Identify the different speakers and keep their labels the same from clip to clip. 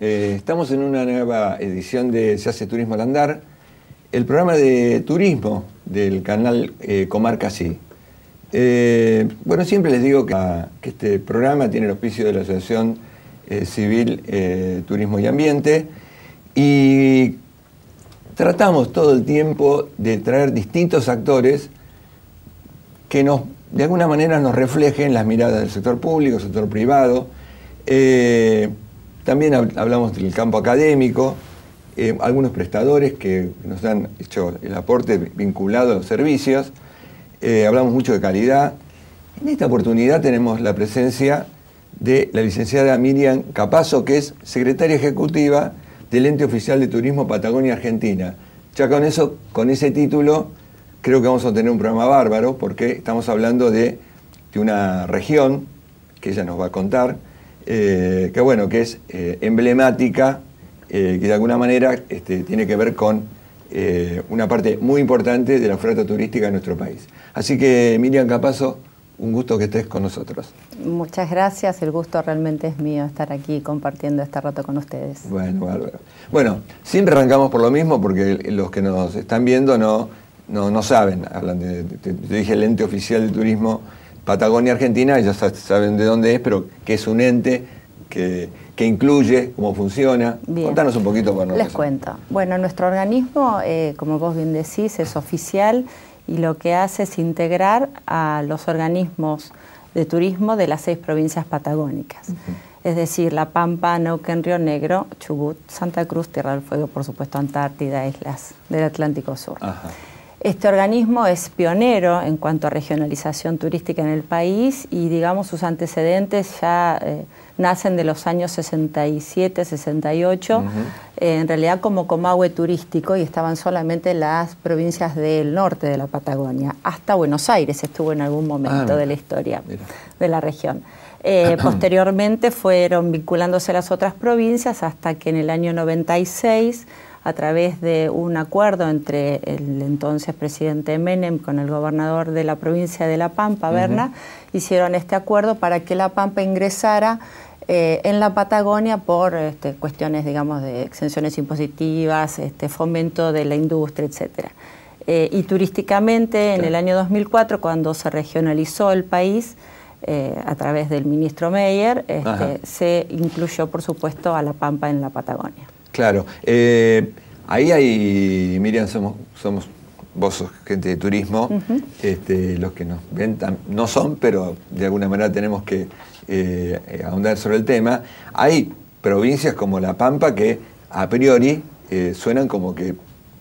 Speaker 1: Eh, estamos en una nueva edición de Se hace Turismo al Andar, el programa de turismo del canal eh, Comarca Sí. Eh, bueno, siempre les digo que, que, este programa tiene el auspicio de la Asociación Civil Turismo y Ambiente y tratamos todo el tiempo de traer distintos actores que nos, de alguna manera nos reflejen las miradas del sector público, sector privado. También hablamos del campo académico, eh, algunos prestadores que nos han hecho el aporte vinculado a los servicios. Eh, hablamos mucho de calidad. En esta oportunidad tenemos la presencia de la licenciada Miriam Capazo, que es secretaria ejecutiva del Ente Oficial de Turismo Patagonia Argentina. Ya con eso, con ese título, creo que vamos a tener un programa bárbaro, porque estamos hablando de, una región, que ella nos va a contar, eh, que bueno, que es eh, emblemática, eh, que de alguna manera este, tiene que ver con una parte muy importante de la oferta turística de nuestro país. Así que Miriam Capazo, un gusto que estés con nosotros.
Speaker 2: Muchas gracias, el gusto realmente es mío estar aquí compartiendo este rato con ustedes.
Speaker 1: Bueno, bárbaro. Bueno, siempre arrancamos por lo mismo porque los que nos están viendo no, no, saben, hablan de, te, dije el ente oficial de turismo Patagonia Argentina, ya saben de dónde es, pero que es un ente que, incluye, cómo funciona. Contanos un poquito
Speaker 2: para Les cuento. Bueno, nuestro organismo, eh, como vos bien decís, es oficial y lo que hace es integrar a los organismos de turismo de las seis provincias patagónicas. Es decir, La Pampa, Neuquén, Río Negro, Chubut, Santa Cruz, Tierra del Fuego, por supuesto Antártida, islas del Atlántico Sur. Este organismo es pionero en cuanto a regionalización turística en el país y digamos sus antecedentes ya eh, nacen de los años 67, 68, eh, en realidad como comahue turístico y estaban solamente las provincias del norte de la Patagonia. Hasta Buenos Aires estuvo en algún momento ah, de la historia de la región. Eh, posteriormente fueron vinculándose las otras provincias hasta que en el año 96 a través de un acuerdo entre el entonces presidente Menem con el gobernador de la provincia de La Pampa, Berna, hicieron este acuerdo para que La Pampa ingresara eh, en la Patagonia por este, cuestiones, digamos, de exenciones impositivas, este, fomento de la industria, etc. Eh, y turísticamente, en el año 2004, cuando se regionalizó el país, eh, a través del ministro Meyer, este, se incluyó, por supuesto, a La Pampa en la Patagonia.
Speaker 1: Claro. Eh, ahí hay, Miriam, somos, somos vos sos gente de turismo, este, los que nos ven no son, pero de alguna manera tenemos que eh, ahondar sobre el tema. Hay provincias como La Pampa que a priori eh, suenan como que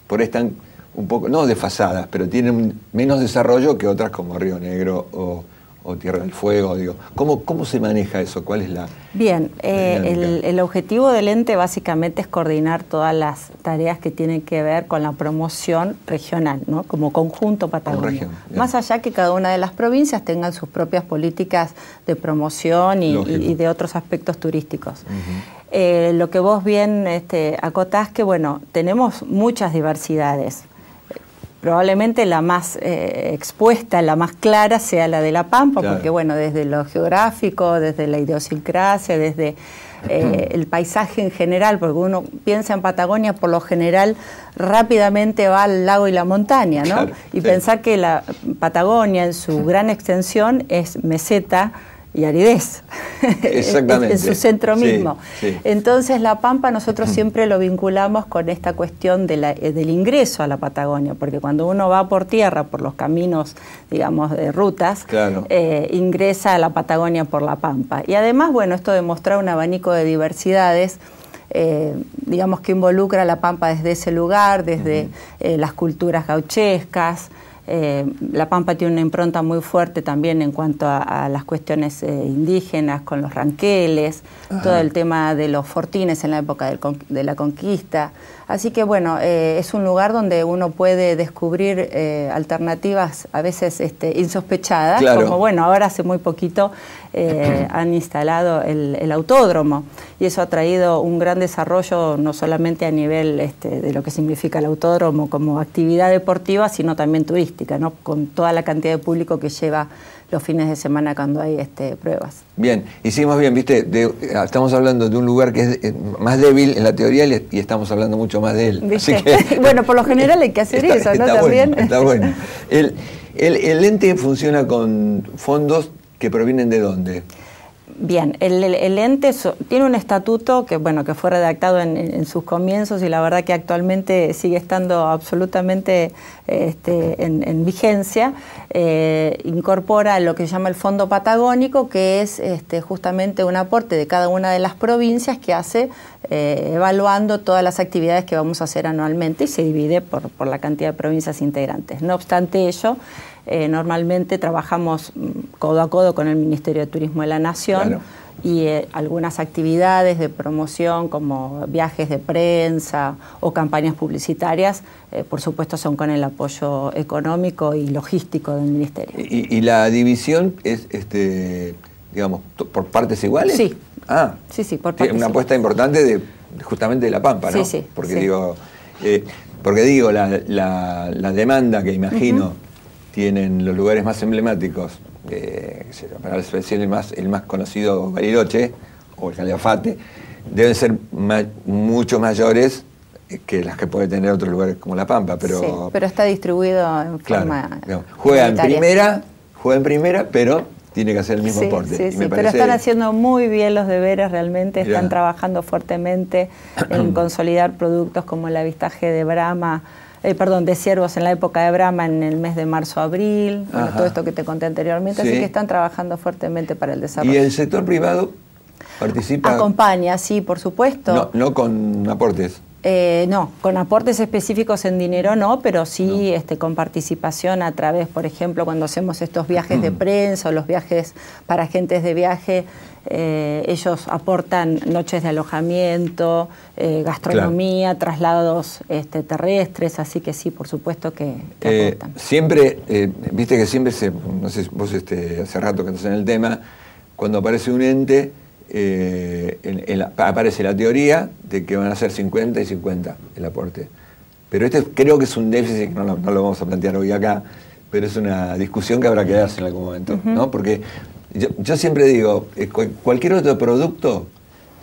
Speaker 1: por están un poco, no desfasadas, pero tienen menos desarrollo que otras como Río Negro o, o Tierra del Fuego? Digo, ¿cómo, ¿Cómo se maneja eso? ¿Cuál es la...?
Speaker 2: Bien, eh, el, objetivo del ente básicamente es coordinar todas las tareas que tienen que ver con la promoción regional, ¿no? como conjunto patagónico. Más allá que cada una de las provincias tengan sus propias políticas de promoción y, de otros aspectos turísticos. Eh, lo que vos bien este, acotás que, bueno, tenemos muchas diversidades probablemente la más eh, expuesta, la más clara sea la de La Pampa, porque bueno, desde lo geográfico, desde la idiosincrasia, desde eh, el paisaje en general, porque uno piensa en Patagonia, por lo general rápidamente va al lago y la montaña, ¿no? y pensar que la Patagonia en su gran extensión es meseta, y aridez Exactamente. en su centro mismo. Entonces La Pampa nosotros siempre lo vinculamos con esta cuestión de eh, del ingreso a la Patagonia, porque cuando uno va por tierra, por los caminos, digamos, de rutas, eh, ingresa a la Patagonia por La Pampa. Y además, bueno, esto demuestra un abanico de diversidades. Eh, digamos que involucra a La Pampa desde ese lugar, desde las culturas gauchescas, eh, la Pampa tiene una impronta muy fuerte también en cuanto a, las cuestiones eh, indígenas, con los ranqueles, todo el tema de los fortines en la época de la conquista. Así que bueno, eh, es un lugar donde uno puede descubrir alternativas a veces este, insospechadas, como bueno, ahora hace muy poquito han instalado el, autódromo y eso ha traído un gran desarrollo no solamente a nivel este, de lo que significa el autódromo como actividad deportiva, sino también turística. Turística, ¿no? con toda la cantidad de público que lleva los fines de semana cuando hay este, pruebas.
Speaker 1: Bien, hicimos bien, viste, estamos hablando de un lugar que es eh, más débil en la teoría y estamos hablando mucho más de él.
Speaker 2: bueno, por lo general hay que hacer eso, ¿no?
Speaker 1: Está También. Bueno, está bueno. El, el, el ente funciona con fondos que provienen de dónde?
Speaker 2: Bien, el, ente tiene un estatuto que bueno que fue redactado en, sus comienzos y la verdad que actualmente sigue estando absolutamente este, en, vigencia. Eh, incorpora lo que se llama el Fondo Patagónico, que es este, justamente un aporte de cada una de las provincias que hace eh, evaluando todas las actividades que vamos a hacer anualmente y se divide por, por la cantidad de provincias integrantes. No obstante ello, eh, normalmente trabajamos mm, codo a codo con el Ministerio de Turismo de la Nación y eh, algunas actividades de promoción como viajes de prensa o campañas publicitarias, eh, por supuesto, son con el apoyo económico y logístico del Ministerio.
Speaker 1: ¿Y, la división es, este, digamos, por partes iguales?
Speaker 2: Sí.
Speaker 1: Ah,
Speaker 2: sí, sí,
Speaker 1: por partes Una apuesta importante de justamente de La Pampa, ¿no?
Speaker 2: Sí, sí.
Speaker 1: Porque digo, porque digo, la, demanda que imagino tienen los lugares más emblemáticos, eh, para el más, el más conocido Bariloche o el Calafate, deben ser mucho mayores que las que puede tener otros lugares como La Pampa, pero... Sí,
Speaker 2: pero está distribuido en forma...
Speaker 1: juega en primera, juega en primera, pero tiene que hacer el mismo aporte.
Speaker 2: Sí, sí, pero están haciendo muy bien los deberes realmente, están trabajando fuertemente en consolidar productos como el avistaje de Brahma, eh, perdón, de ciervos en la época de Brahma en el mes de marzo-abril, todo esto que te conté anteriormente, así que están trabajando fuertemente para el desarrollo.
Speaker 1: ¿Y el sector privado participa?
Speaker 2: Acompaña, sí, por supuesto.
Speaker 1: No, no con aportes.
Speaker 2: Eh, no, con aportes específicos en dinero no, pero sí Este, con participación a través, por ejemplo, cuando hacemos estos viajes de prensa o los viajes para agentes de viaje, eh, ellos aportan noches de alojamiento, eh, gastronomía, traslados este, terrestres, así que sí, por supuesto que, aportan.
Speaker 1: Siempre, viste que siempre se, no sé, vos este, hace rato que estás en el tema, cuando aparece un ente, eh, aparece la teoría de que van a ser 50 y 50 el aporte. Pero este creo que es un déficit que no, lo vamos a plantear hoy acá, pero es una discusión que habrá que darse en algún momento, ¿no? Porque yo, siempre digo, eh, cualquier otro producto,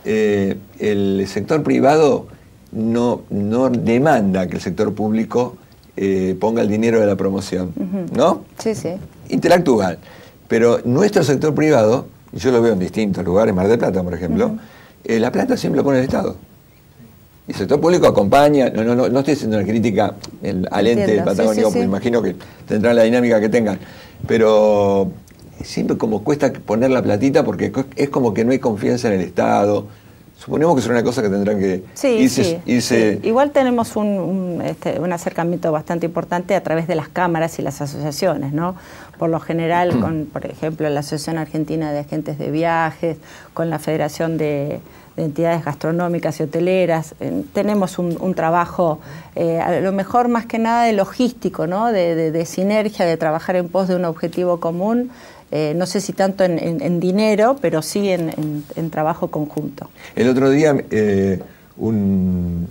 Speaker 1: eh, el sector privado no, no demanda que el sector público ponga el dinero de la promoción, ¿no?
Speaker 2: Sí, sí.
Speaker 1: Intelectual. Pero nuestro sector privado yo lo veo en distintos lugares, Mar del Plata, por ejemplo, eh, la plata siempre lo pone el Estado. Y el sector público acompaña, no, no, no, no estoy haciendo una crítica al ente del Patagonia, porque imagino que tendrán la dinámica que tengan, pero siempre como cuesta poner la platita porque es como que no hay confianza en el Estado, Suponemos que es una cosa que tendrán que
Speaker 2: irse, Igual tenemos este, un, acercamiento bastante importante a través de las cámaras y las asociaciones, ¿no? Por lo general, con, por ejemplo, la Asociación Argentina de Agentes de Viajes, con la Federación de, Entidades Gastronómicas y Hoteleras, eh, tenemos un, trabajo, eh, a lo mejor más que nada de logístico, ¿no? de sinergia, de trabajar en pos de un objetivo común eh, no sé si tanto en, dinero, pero sí en, trabajo conjunto.
Speaker 1: El otro día eh, un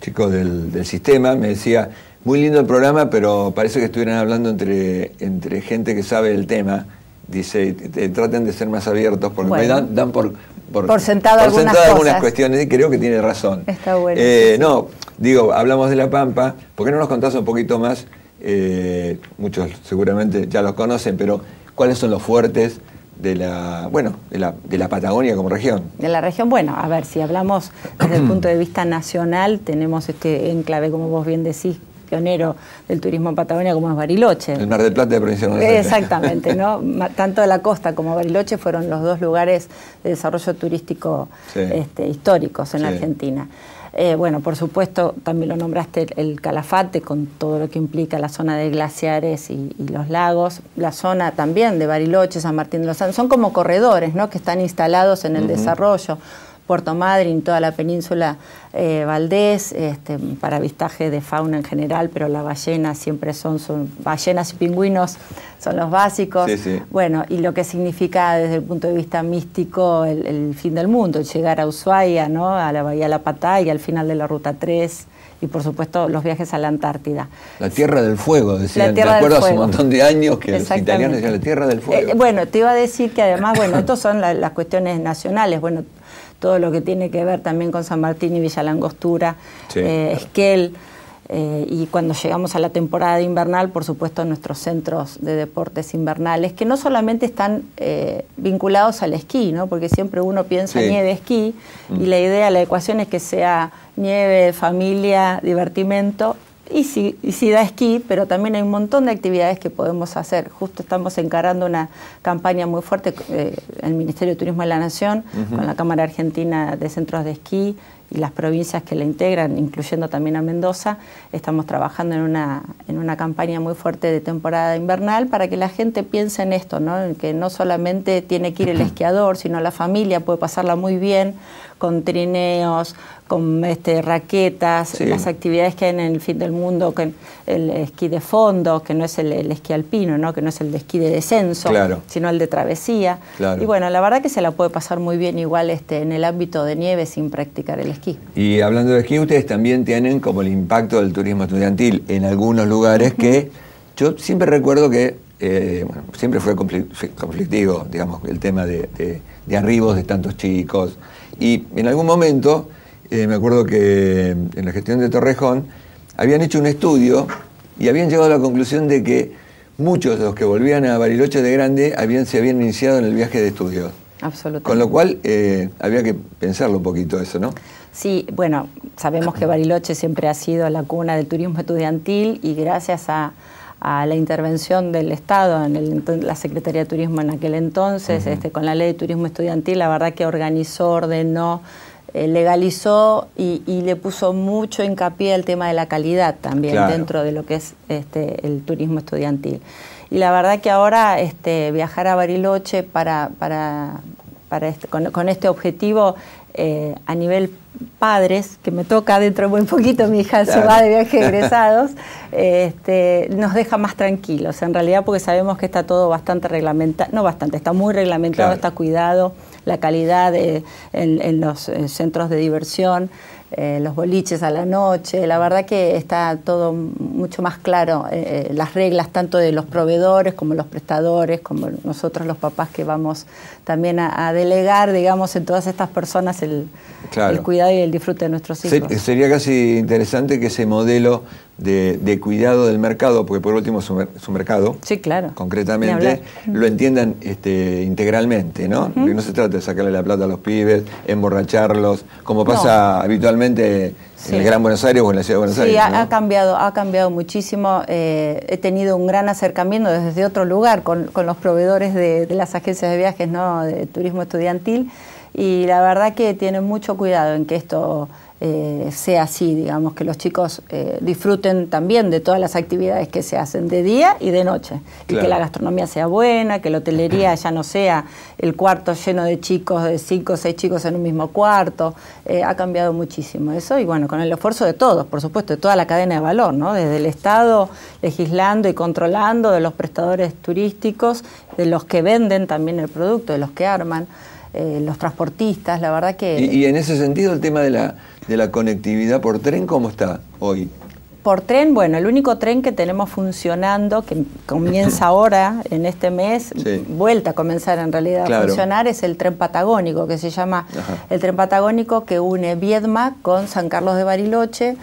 Speaker 1: chico del, sistema me decía, muy lindo el programa, pero parece que estuvieran hablando entre, entre gente que sabe el tema. Dice, traten de ser más abiertos porque me dan, por,
Speaker 2: por, sentado, algunas,
Speaker 1: cuestiones y creo que tiene razón.
Speaker 2: Está bueno.
Speaker 1: Eh, no, digo, hablamos de La Pampa, ¿por qué no nos contás un poquito más? muchos seguramente ya los conocen, pero cuáles son los fuertes de la, bueno, de la, de la Patagonia como región.
Speaker 2: De la región, bueno, a ver, si hablamos desde el punto de vista nacional, tenemos este enclave, como vos bien decís, pionero del turismo en Patagonia como es Bariloche.
Speaker 1: El Mar del Plata de provincia de
Speaker 2: Exactamente, ¿no? Tanto la costa como Bariloche fueron los dos lugares de desarrollo turístico este, históricos en la Argentina. Eh, bueno, por supuesto, también lo nombraste el, Calafate, con todo lo que implica la zona de glaciares y, los lagos, la zona también de Bariloche, San Martín de los Andes, son como corredores ¿no? que están instalados en el desarrollo. Puerto Madryn, toda la península eh, Valdés, este, para avistaje de fauna en general, pero la ballena siempre son, son ballenas y pingüinos son los básicos. Bueno, y lo que significa desde el punto de vista místico el, fin del mundo, llegar a Ushuaia, ¿no? a la Bahía La Patá y al final de la Ruta 3 y por supuesto los viajes a la Antártida.
Speaker 1: La Tierra del Fuego, decían, me acuerdo hace un montón de años que los italianos decían la Tierra del Fuego.
Speaker 2: Eh, bueno, te iba a decir que además, bueno, estos son las cuestiones nacionales, bueno, todo lo que tiene que ver también con San Martín y Villa Langostura, eh, Esquel. Eh, y cuando llegamos a la temporada invernal, por supuesto, nuestros centros de deportes invernales, que no solamente están eh, vinculados al esquí, ¿no? porque siempre uno piensa nieve, esquí, y mm. la idea, la ecuación es que sea nieve, familia, divertimento y sí, y da esquí, pero también hay un montón de actividades que podemos hacer. Justo estamos encarando una campaña muy fuerte, eh, el Ministerio de Turismo de la Nación, con la Cámara Argentina de Centros de Esquí y las provincias que la integran, incluyendo también a Mendoza, estamos trabajando en una, en una campaña muy fuerte de temporada invernal para que la gente piense en esto, ¿no? que no solamente tiene que ir el esquiador, sino la familia puede pasarla muy bien con trineos, con este, raquetas, las actividades que hay en el fin del mundo, con el esquí de fondo, que no es el, esquí alpino, ¿no? que no es el de esquí de descenso, sino el de travesía. Y bueno, la verdad que se la puede pasar muy bien igual este, en el ámbito de nieve sin practicar el esquí.
Speaker 1: Y hablando de esquí, ustedes también tienen como el impacto del turismo estudiantil en algunos lugares que yo siempre recuerdo que eh, bueno, siempre fue conflictivo, digamos, el tema de, de, de arribos de tantos chicos, y en algún momento, eh, me acuerdo que en la gestión de Torrejón, habían hecho un estudio y habían llegado a la conclusión de que muchos de los que volvían a Bariloche de grande habían, se habían iniciado en el viaje de estudios.
Speaker 2: Absolutamente.
Speaker 1: Con lo cual eh, había que pensarlo un poquito eso, ¿no?
Speaker 2: Sí, bueno, sabemos que Bariloche siempre ha sido la cuna del turismo estudiantil y gracias a, a la intervención del Estado, en la Secretaría de Turismo en aquel entonces, este, con la ley de turismo estudiantil, la verdad que organizó, ordenó, eh, legalizó y, le puso mucho hincapié al tema de la calidad también dentro de lo que es este, el turismo estudiantil. Y la verdad que ahora este, viajar a Bariloche para, para, para este, con, este objetivo eh, a nivel padres, que me toca dentro de muy poquito, mi hija se va de viaje egresados, este, nos deja más tranquilos, en realidad porque sabemos que está todo bastante reglamentado, no bastante, está muy reglamentado, está cuidado, la calidad en, los eh, centros de diversión, eh, los boliches a la noche, la verdad que está todo mucho más claro, eh, las reglas tanto de los proveedores como los prestadores, como nosotros los papás que vamos también a, delegar, digamos, en todas estas personas el, cuidado y el disfrute de nuestros hijos.
Speaker 1: Sería casi interesante que ese modelo de, cuidado del mercado, porque por último es un, mercado,
Speaker 2: sí, claro.
Speaker 1: concretamente, lo entiendan este, integralmente, ¿no? no se trata de sacarle la plata a los pibes, emborracharlos, como pasa habitualmente en el Gran Buenos Aires o en la Ciudad de Buenos Aires.
Speaker 2: Sí, ha, cambiado, ha cambiado muchísimo. Eh, he tenido un gran acercamiento desde otro lugar con, los proveedores de, de, las agencias de viajes, ¿no? de turismo estudiantil, y la verdad que tienen mucho cuidado en que esto eh, sea así, digamos, que los chicos eh, disfruten también de todas las actividades que se hacen de día y de noche. Y que la gastronomía sea buena, que la hotelería ya no sea el cuarto lleno de chicos, de cinco o seis chicos en un mismo cuarto. Eh, ha cambiado muchísimo eso y bueno, con el esfuerzo de todos, por supuesto, de toda la cadena de valor, ¿no? Desde el Estado legislando y controlando, de los prestadores turísticos, de los que venden también el producto, de los que arman. los transportistas, la verdad que...
Speaker 1: y, en ese sentido el tema de la, de la conectividad por tren, ¿cómo está hoy?
Speaker 2: Por tren, bueno, el único tren que tenemos funcionando, que comienza ahora, en este mes, vuelta a comenzar en realidad a funcionar, es el tren patagónico, que se llama el tren patagónico que une Viedma con San Carlos de Bariloche,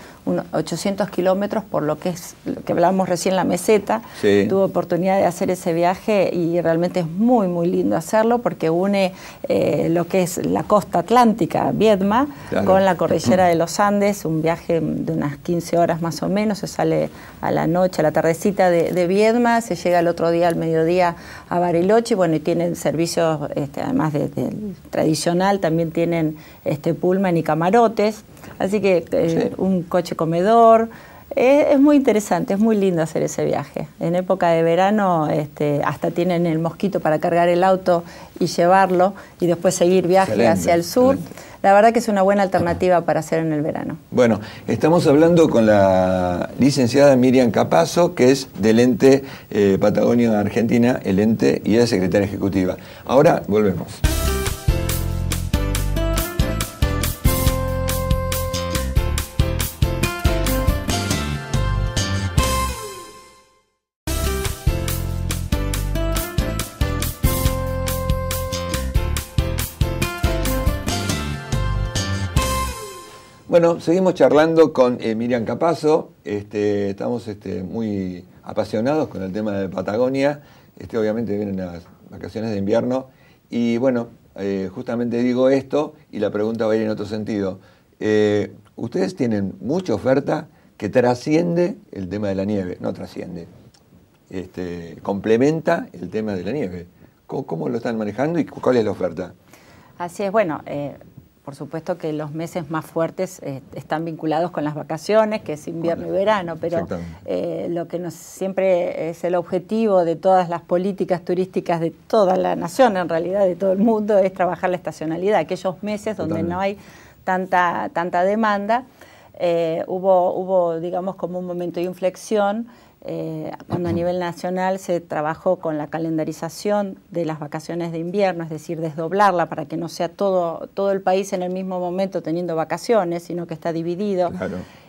Speaker 2: 800 kilómetros por lo que es lo que hablamos recién la meseta. Tuve oportunidad de hacer ese viaje y realmente es muy muy lindo hacerlo porque une eh, lo que es la costa atlántica, Viedma, con la cordillera de los Andes, un viaje de unas 15 horas más o menos, se sale a la noche, a la tardecita de, Viedma, se llega el otro día al mediodía a Bariloche, bueno, y tienen servicios, este, además del tradicional, también tienen este pullman y camarotes. Así que eh, un coche comedor. es muy interesante, es muy lindo hacer ese viaje. En época de verano este, hasta tienen el mosquito para cargar el auto y llevarlo y después seguir viaje hacia el sur. La verdad que es una buena alternativa para hacer en el verano.
Speaker 1: Bueno, estamos hablando con la licenciada Miriam Capazo, que es del ente eh, Patagonia Argentina, el ente y es secretaria ejecutiva. Ahora volvemos. Bueno, seguimos charlando con eh, Miriam Capazo. Este, estamos este, muy apasionados con el tema de Patagonia. Este, obviamente vienen las vacaciones de invierno. Y bueno, eh, justamente digo esto y la pregunta va a ir en otro sentido. Eh, ustedes tienen mucha oferta que trasciende el tema de la nieve, no trasciende, complementa el tema de la nieve. ¿Cómo, lo están manejando y cuál es la oferta?
Speaker 2: Así es, bueno, eh, por supuesto que los meses más fuertes eh, están vinculados con las vacaciones, que es invierno y verano, pero eh, lo que nos, siempre es el objetivo de todas las políticas turísticas de toda la nación, en realidad de todo el mundo, es trabajar la estacionalidad, aquellos meses donde no hay tanta, tanta demanda. hubo, hubo, digamos, como un momento de inflexión eh, cuando a nivel nacional se trabajó con la calendarización de las vacaciones de invierno, es decir, desdoblarla para que no sea todo, todo el país en el mismo momento teniendo vacaciones, sino que está dividido.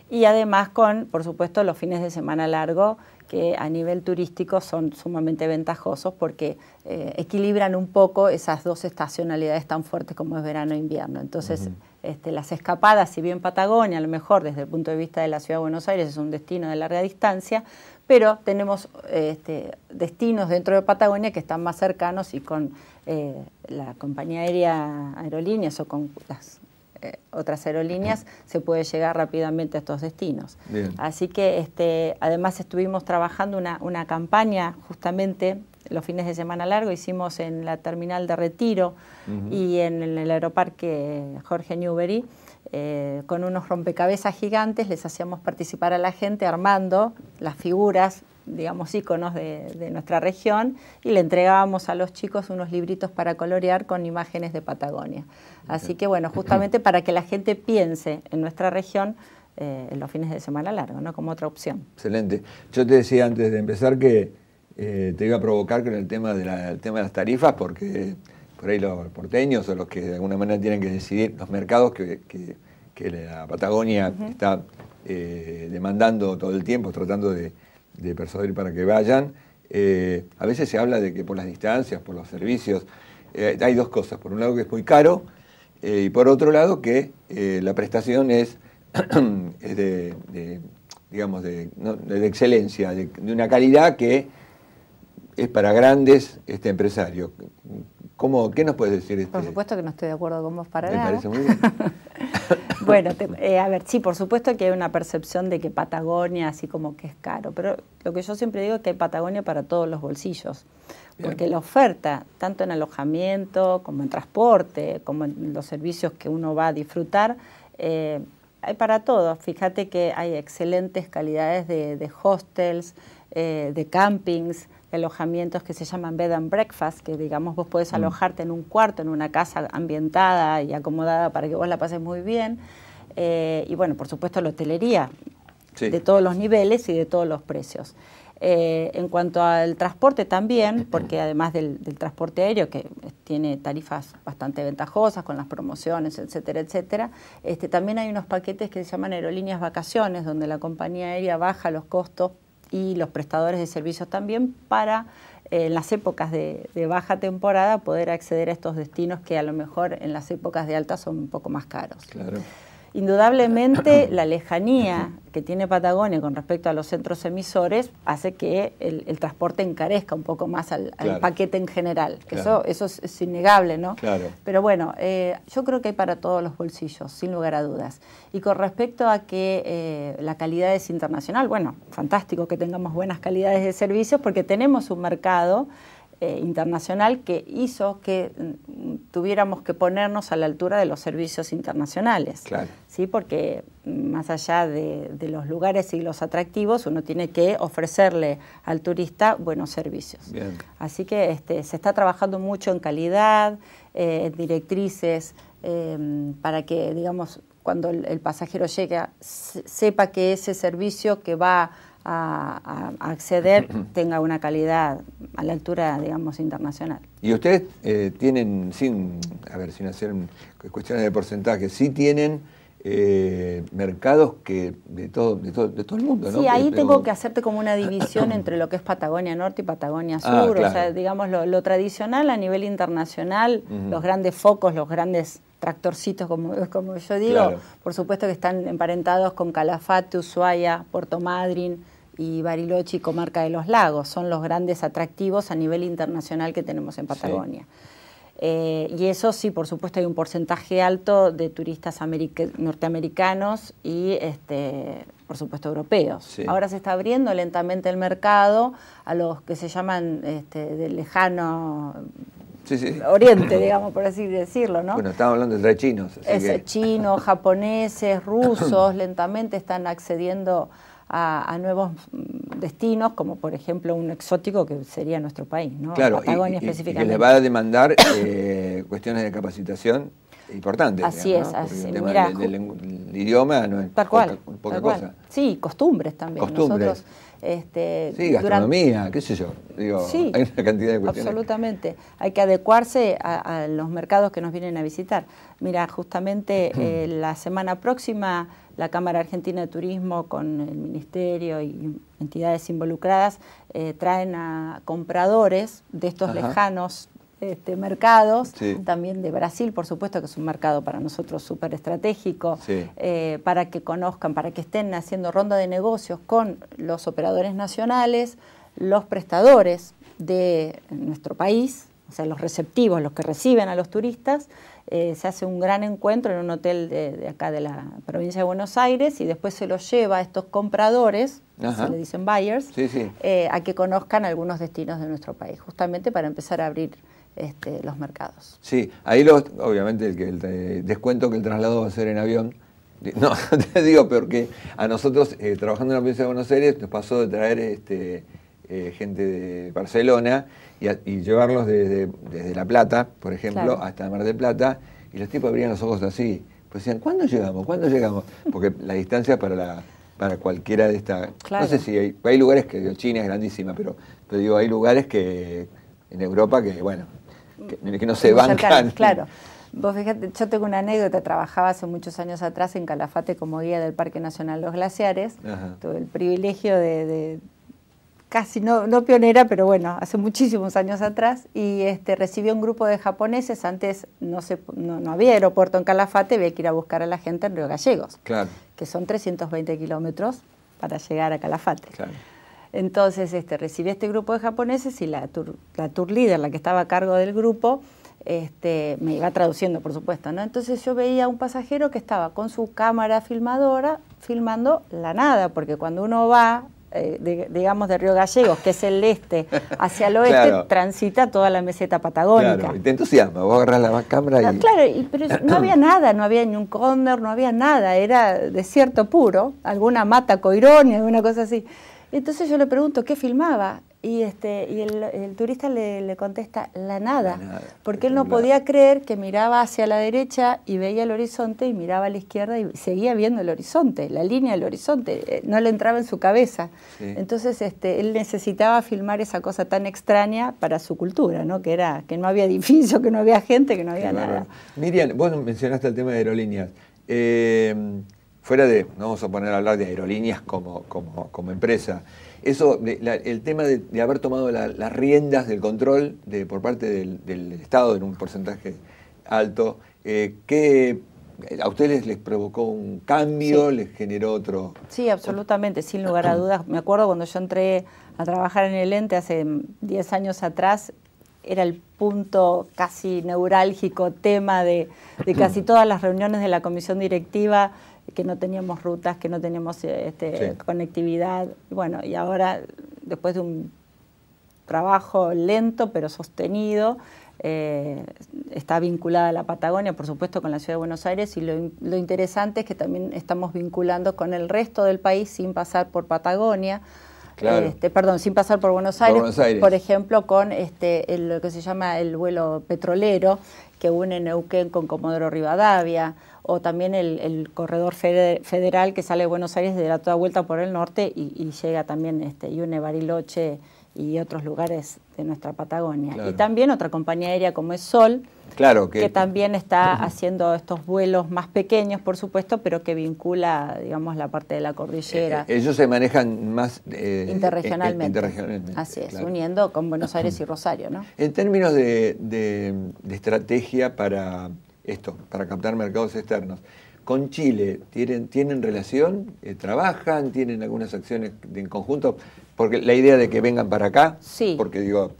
Speaker 2: Y además con, por supuesto, los fines de semana largo, que a nivel turístico son sumamente ventajosos porque eh, equilibran un poco esas dos estacionalidades tan fuertes como es verano e invierno. Entonces, este, las escapadas, si bien Patagonia, a lo mejor desde el punto de vista de la ciudad de Buenos Aires es un destino de larga distancia, pero tenemos este, destinos dentro de Patagonia que están más cercanos y con eh, la compañía aérea aerolíneas o con las eh, otras aerolíneas se puede llegar rápidamente a estos destinos. Así que este, además estuvimos trabajando una, una, campaña justamente los fines de semana largo, hicimos en la terminal de Retiro y en, el aeroparque Jorge Newbery eh, con unos rompecabezas gigantes les hacíamos participar a la gente armando las figuras, digamos, íconos de, nuestra región y le entregábamos a los chicos unos libritos para colorear con imágenes de Patagonia. Así que, bueno, justamente para que la gente piense en nuestra región eh, en los fines de semana largo, ¿no? Como otra opción.
Speaker 1: Excelente. Yo te decía antes de empezar que eh, te iba a provocar con el tema, de tema de las tarifas porque por ahí los porteños o los que de alguna manera tienen que decidir, los mercados que, la Patagonia está eh, demandando todo el tiempo, tratando de, persuadir para que vayan. Eh, a veces se habla de que por las distancias, por los servicios, eh, hay dos cosas. Por un lado que es muy caro y por otro lado que la prestación es, de, digamos, de, excelencia, de, una calidad que es para grandes este, empresarios. ¿Cómo, ¿Qué nos puedes decir? Este?
Speaker 2: Por supuesto que no estoy de acuerdo con vos para Me parece muy bien. bueno, eh, a ver, sí, por supuesto que hay una percepción de que Patagonia así como que es caro, pero lo que yo siempre digo es que hay Patagonia para todos los bolsillos, porque la oferta, tanto en alojamiento como en transporte, como en los servicios que uno va a disfrutar, eh, hay para todos. Fíjate que hay excelentes calidades de, hostels, eh, de campings, alojamientos que se llaman bed and breakfast, que digamos vos podés mm. alojarte en un cuarto, en una casa ambientada y acomodada para que vos la pases muy bien. Eh, y bueno, por supuesto la hotelería, de todos los niveles y de todos los precios. Eh, en cuanto al transporte también, porque además del, transporte aéreo, que tiene tarifas bastante ventajosas con las promociones, etcétera, etcétera, este, también hay unos paquetes que se llaman aerolíneas vacaciones, donde la compañía aérea baja los costos y los prestadores de servicios también para eh, en las épocas de, baja temporada poder acceder a estos destinos que a lo mejor en las épocas de alta son un poco más caros. Indudablemente la lejanía que tiene Patagonia con respecto a los centros emisores hace que el, transporte encarezca un poco más al, paquete en general, que eso, eso es, innegable, ¿no? Claro. Pero bueno, eh, yo creo que hay para todos los bolsillos, sin lugar a dudas. Y con respecto a que eh, la calidad es internacional, bueno, fantástico que tengamos buenas calidades de servicios porque tenemos un mercado eh, internacional que hizo que mm, tuviéramos que ponernos a la altura de los servicios internacionales. ¿sí? Porque mm, más allá de, los lugares y los atractivos, uno tiene que ofrecerle al turista buenos servicios. Así que este, se está trabajando mucho en calidad, eh, en directrices, em, para que, digamos, cuando el, pasajero llegue, sepa que ese servicio que va a, acceder tenga una calidad a la altura, digamos, internacional.
Speaker 1: Y ustedes eh, tienen, sin, a ver, sin hacer cuestiones de porcentaje, sí tienen eh, mercados que de todo, de todo, de todo el mundo,
Speaker 2: ¿no? Sí, ahí tengo que hacerte como una división entre lo que es Patagonia Norte y Patagonia ah, Sur, o sea, digamos, lo, tradicional a nivel internacional, los grandes focos, los grandes tractorcitos, como, como yo digo, por supuesto que están emparentados con Calafate, Ushuaia, Puerto Madryn y Bariloche y Comarca de los Lagos. Son los grandes atractivos a nivel internacional que tenemos en Patagonia. Eh, y eso sí, por supuesto, hay un porcentaje alto de turistas norteamericanos y, este, por supuesto, europeos. Ahora se está abriendo lentamente el mercado a los que se llaman este, del lejano Oriente, digamos, por así decirlo, ¿no?
Speaker 1: Bueno, estamos hablando de chinos.
Speaker 2: es, Chinos, japoneses, rusos, lentamente están accediendo a, nuevos destinos, como por ejemplo un exótico que sería nuestro país, ¿no?
Speaker 1: Claro, Patagonia específicamente. Y que les va a demandar eh, cuestiones de capacitación importantes.
Speaker 2: Así es, así
Speaker 1: el tema del, idioma no es
Speaker 2: tal cual, poca cosa. Sí, costumbres también.
Speaker 1: Costumbres.
Speaker 2: Este,
Speaker 1: sí, gastronomía, qué sé yo. Digo,
Speaker 2: sí,
Speaker 1: hay una cantidad de cuestiones.
Speaker 2: Absolutamente. Hay que adecuarse a, los mercados que nos vienen a visitar. Mira, justamente eh, la semana próxima la Cámara Argentina de Turismo con el Ministerio y entidades involucradas eh, traen a compradores de estos lejanos este, mercados, también de Brasil, por supuesto, que es un mercado para nosotros súper estratégico, eh, para que conozcan, para que estén haciendo ronda de negocios con los operadores nacionales, los prestadores de nuestro país, o sea, los receptivos, los que reciben a los turistas, eh, se hace un gran encuentro en un hotel de, acá de la provincia de Buenos Aires y después se los lleva a estos compradores, se le dicen buyers, eh, a que conozcan algunos destinos de nuestro país, justamente para empezar a abrir este, los mercados.
Speaker 1: Sí, ahí obviamente el, descuento que el traslado va a ser en avión. No, te digo porque a nosotros, eh, trabajando en la provincia de Buenos Aires, nos pasó de traer este, eh, gente de Barcelona y, llevarlos desde, La Plata, por ejemplo, hasta Mar del Plata, y los tipos abrían los ojos así. Pues decían, ¿cuándo llegamos? ¿Cuándo llegamos? Porque la distancia para la para cualquiera de estas... No sé si hay, hay lugares que, China es grandísima, pero te digo, hay lugares que en Europa que, bueno, que, no se bancan.
Speaker 2: claro. Vos fíjate, yo tengo una anécdota, trabajaba hace muchos años atrás en Calafate como guía del Parque Nacional Los Glaciares. Tuve el privilegio de, casi no, no, pionera, pero bueno, hace muchísimos años atrás, y este, recibí un grupo de japoneses, antes no, se, no, había aeropuerto en Calafate, había que ir a buscar a la gente en Río Gallegos,
Speaker 1: claro.
Speaker 2: que son 320 kilómetros para llegar a Calafate. Claro. Entonces este, recibí este grupo de japoneses y la tour, la tour leader, la que estaba a cargo del grupo, este, me iba traduciendo, por supuesto, ¿no? Entonces yo veía a un pasajero que estaba con su cámara filmadora filmando la nada, porque cuando uno va, eh, digamos, de Río Gallegos, que es el este, hacia el oeste, transita toda la meseta patagónica.
Speaker 1: Claro, y te entusiasma, vos agarrás la cámara y...
Speaker 2: claro, pero no había nada, no había ni un cóndor, no había nada, era desierto puro, alguna mata coironia, alguna cosa así. Entonces yo le pregunto, ¿qué filmaba? Y, este, y el, turista le, contesta, la nada, porque él no podía creer que miraba hacia la derecha y veía el horizonte y miraba a la izquierda y seguía viendo el horizonte, la línea del horizonte, eh, no le entraba en su cabeza. Entonces este, él necesitaba filmar esa cosa tan extraña para su cultura, ¿no? que era que no había edificio, que no había gente, que no había nada.
Speaker 1: Miriam, vos mencionaste el tema de aerolíneas. Eh, fuera de, no vamos a poner a hablar de aerolíneas como, como, empresa, eso, el tema de, haber tomado las riendas del control de, por parte del, Estado en un porcentaje alto, eh, ¿qué, ¿a ustedes les provocó un cambio, les generó otro?
Speaker 2: Sí, absolutamente, sin lugar a dudas. Me acuerdo cuando yo entré a trabajar en el ente hace 10 años atrás, era el punto casi neurálgico, tema de, de casi todas las reuniones de la comisión directiva que no teníamos rutas, que no teníamos este, conectividad. Bueno, y ahora, después de un trabajo lento pero sostenido, eh, está vinculada a la Patagonia, por supuesto con la Ciudad de Buenos Aires, y lo, interesante es que también estamos vinculando con el resto del país sin pasar por Patagonia. Este, perdón, sin pasar por Buenos Aires, por, ejemplo, con este, lo que se llama el vuelo petrolero que une Neuquén con Comodoro Rivadavia, o también el, corredor federal que sale de Buenos Aires de la toda vuelta por el norte y, llega también este, y une Bariloche y otros lugares de nuestra Patagonia. Y también otra compañía aérea como es Sol,
Speaker 1: claro,
Speaker 2: que, también está haciendo estos vuelos más pequeños, por supuesto, pero que vincula, digamos, la parte de la cordillera.
Speaker 1: Eh, ellos se manejan más
Speaker 2: eh, interregionalmente. Así es, uniendo con Buenos Aires y Rosario, ¿no?
Speaker 1: En términos de, de estrategia para esto, para captar mercados externos. ¿Con Chile tienen, tienen relación? Eh, ¿Trabajan? ¿Tienen algunas acciones en conjunto? Porque la idea de que vengan para acá,
Speaker 2: sí.
Speaker 1: porque digo...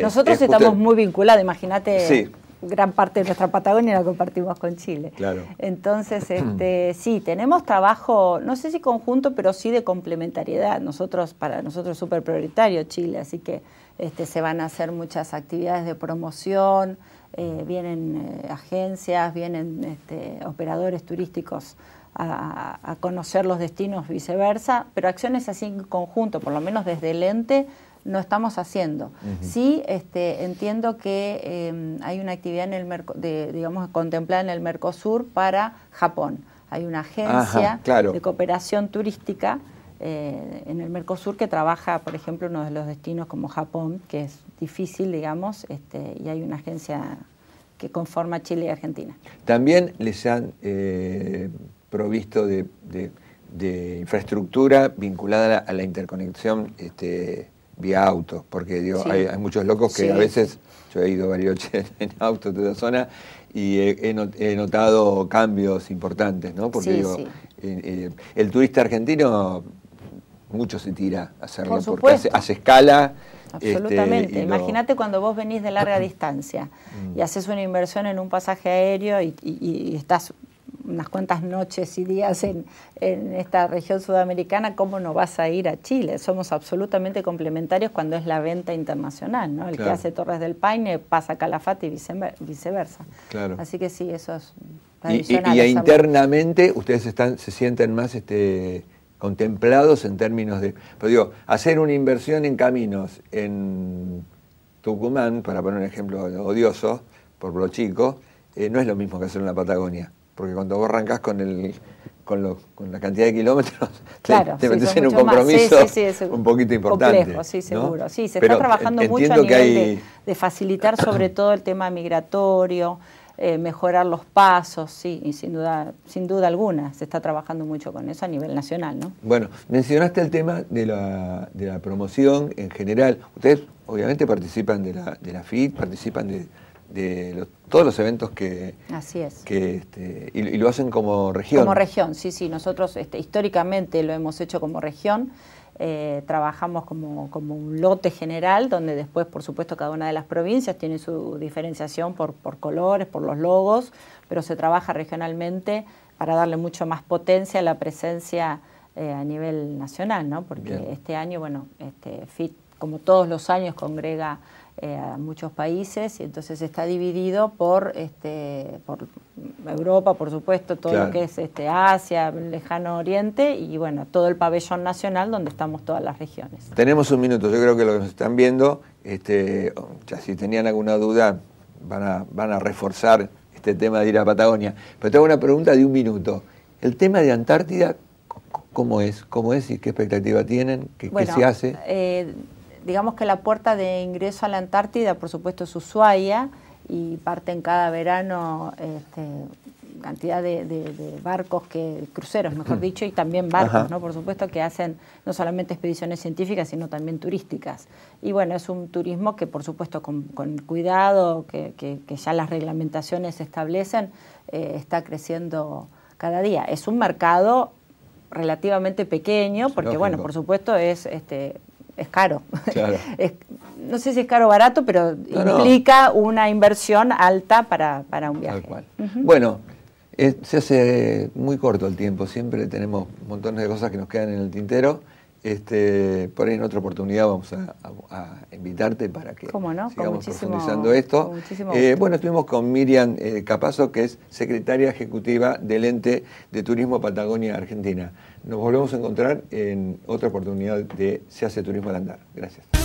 Speaker 2: Nosotros estamos muy vinculados, imagínate... Sí gran parte de nuestra Patagonia la compartimos con Chile.
Speaker 1: Claro.
Speaker 2: Entonces, este, sí, tenemos trabajo, no sé si conjunto, pero sí de complementariedad. Nosotros, para nosotros es súper prioritario Chile, así que este, se van a hacer muchas actividades de promoción, eh, vienen eh, agencias, vienen este, operadores turísticos a, a, conocer los destinos, viceversa, pero acciones así en conjunto, por lo menos desde el ente, no estamos haciendo. Sí, este, entiendo que em, hay una actividad en el de, digamos, contemplada en el Mercosur para Japón. Hay una agencia de cooperación turística eh, en el Mercosur que trabaja, por ejemplo, uno de los destinos como Japón, que es difícil, digamos, este, y hay una agencia que conforma Chile y Argentina.
Speaker 1: También les han eh, provisto de, infraestructura vinculada a la interconexión este, vía auto, porque digo, hay, muchos locos que a veces, yo he ido varios en auto de la zona y he, notado cambios importantes, ¿no? Porque digo, eh, eh, el turista argentino mucho se tira a hacerlo porque hace, escala.
Speaker 2: Este, Absolutamente. Imagínate cuando vos venís de larga distancia y haces una inversión en un pasaje aéreo y estás unas cuantas noches y días en, esta región sudamericana, ¿cómo no vas a ir a Chile? Somos absolutamente complementarios cuando es la venta internacional, ¿no? El que hace Torres del Paine pasa a Calafate y viceversa.
Speaker 1: Claro.
Speaker 2: Así que sí, eso es
Speaker 1: Y, y, internamente ustedes están, se sienten más este, contemplados en términos de... Pero digo, hacer una inversión en caminos en Tucumán, para poner un ejemplo odioso, por lo chico, eh, no es lo mismo que hacer en la Patagonia porque cuando vos arrancás con el con, lo, con la cantidad de kilómetros, te, metes en un compromiso un poquito importante.
Speaker 2: Complejo, sí, seguro. Sí, se está trabajando mucho a nivel de, facilitar sobre todo el tema migratorio, eh, mejorar los pasos, sí, y sin duda, sin duda alguna, se está trabajando mucho con eso a nivel nacional, ¿no?
Speaker 1: Bueno, mencionaste el tema de la, de la promoción en general. Ustedes obviamente participan de la, de la FIT, participan de de todos los eventos que...
Speaker 2: Así es.
Speaker 1: Que, este, y, lo hacen como región.
Speaker 2: Como región, sí, sí. Nosotros este, históricamente lo hemos hecho como región. Eh, trabajamos como, como, un lote general, donde después, por supuesto, cada una de las provincias tiene su diferenciación por, por colores, por los logos, pero se trabaja regionalmente para darle mucho más potencia a la presencia eh, a nivel nacional, ¿no? Porque este año, bueno, este, FIT, como todos los años, congrega eh, a muchos países y entonces está dividido por, este, por Europa, por supuesto, todo lo que es este, Asia, Lejano Oriente y bueno, todo el pabellón nacional donde estamos todas las regiones.
Speaker 1: Tenemos un minuto, yo creo que lo que nos están viendo, este, ya si tenían alguna duda, van a, van a reforzar este tema de ir a Patagonia. Pero tengo una pregunta de un minuto. El tema de Antártida, ¿cómo es? ¿Cómo es y qué expectativa tienen? ¿Qué, se hace?
Speaker 2: Eh, digamos que la puerta de ingreso a la Antártida, por supuesto, es Ushuaia y parten cada verano este, cantidad de, barcos, que cruceros, mejor dicho, y también barcos, ¿no? por supuesto, que hacen no solamente expediciones científicas, sino también turísticas. Y bueno, es un turismo que, por supuesto, con, cuidado, que, ya las reglamentaciones establecen, eh, está creciendo cada día. Es un mercado relativamente pequeño, porque, bueno, por supuesto, es este, es caro. no sé si es caro o barato, pero implica una inversión alta para, un viaje.
Speaker 1: Bueno, se hace muy corto el tiempo, siempre tenemos montones de cosas que nos quedan en el tintero. Este, por ahí en otra oportunidad vamos a, invitarte para que sigamos profundizando esto. Eh, bueno, estuvimos con Miriam eh, Capazo, que es secretaria ejecutiva del ente de Turismo Patagonia Argentina. Nos volvemos a encontrar en otra oportunidad de Se hace Turismo al Andar. Gracias.